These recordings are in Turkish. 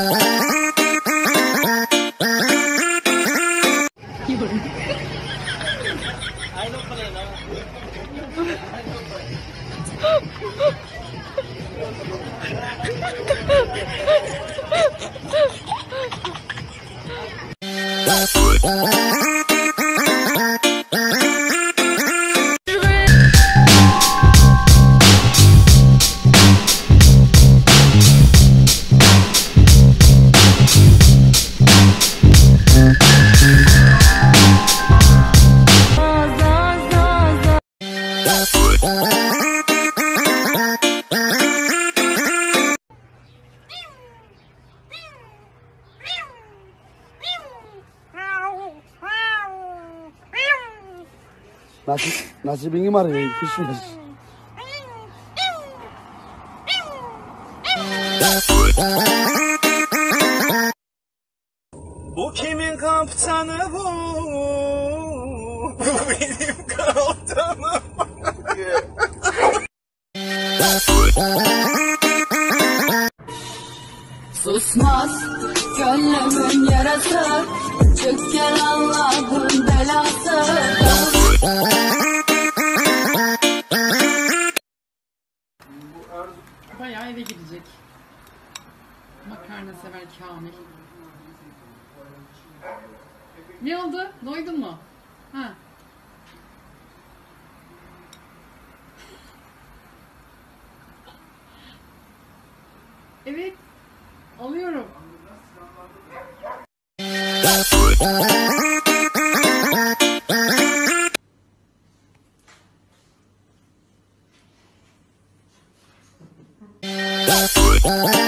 Oh, Nasip, nasibini mi arıyor? Kuşmuş. Bu kimin kaptanı bu? Bu benim kaptanım. Susmaz gönlümün yarası Çıkken Allah'ın belası eve gidecek. Makarna sever Kamil. Ne oldu? Doydun mu? Ha. Evet. Alıyorum. Uh -huh.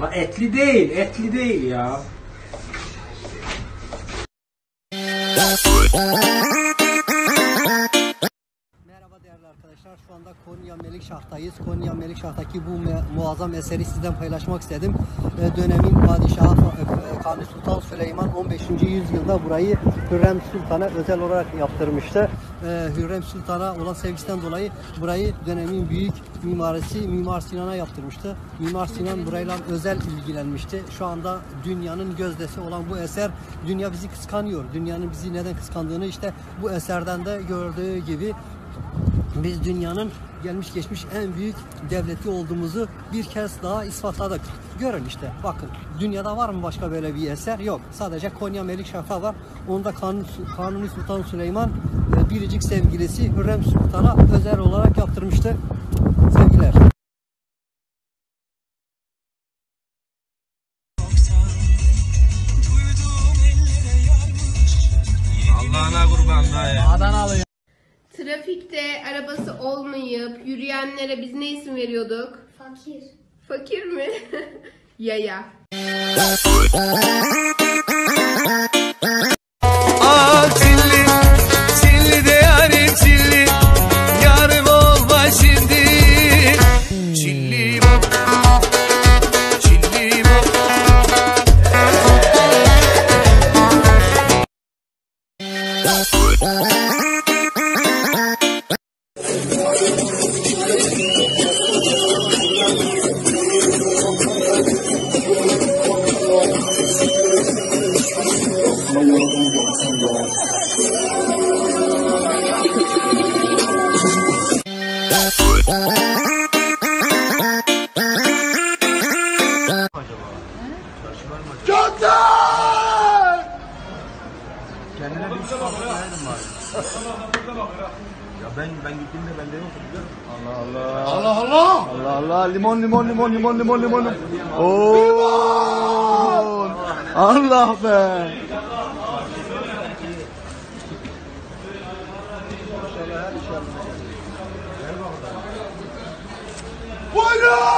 La etli değil, etli değil ya. Arkadaşlar. Şu anda Konya Melikşah'tayız. Konya Melikşah'taki bu muazzam eseri sizden paylaşmak istedim. Ee, dönemin padişahı e, Kanuni Sultan Süleyman 15. yüzyılda burayı Hürrem Sultan'a özel olarak yaptırmıştı. Ee, Hürrem Sultan'a olan sevgisinden dolayı burayı dönemin büyük mimarisi Mimar Sinan'a yaptırmıştı. Mimar Sinan burayla özel ilgilenmişti. Şu anda dünyanın gözdesi olan bu eser dünya bizi kıskanıyor. Dünyanın bizi neden kıskandığını işte bu eserden de gördüğü gibi biz dünyanın gelmiş geçmiş en büyük devleti olduğumuzu bir kez daha ispatladık. Görün işte bakın dünyada var mı başka böyle bir eser? Yok. Sadece Konya Melikşah'ta var. Onu da Kanuni, Kanuni Sultan Süleyman biricik sevgilisi Hürrem Sultan'a özel olarak yaptırmıştı. Trafikte arabası olmayıp yürüyenlere biz ne isim veriyorduk? Fakir. Fakir mi? Yaya. Aa çilli, çilli de yarim çilli. Yarım olma şimdi. Çilli bak, çilli bak. Kendine bir ya ben ben gittiğimde bende yoktu biliyor musun? Allah. Allah Allah. Allah Allah. Limon limon limon limon limon limon. Oo. Allah be. Why not?